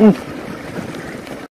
Mm.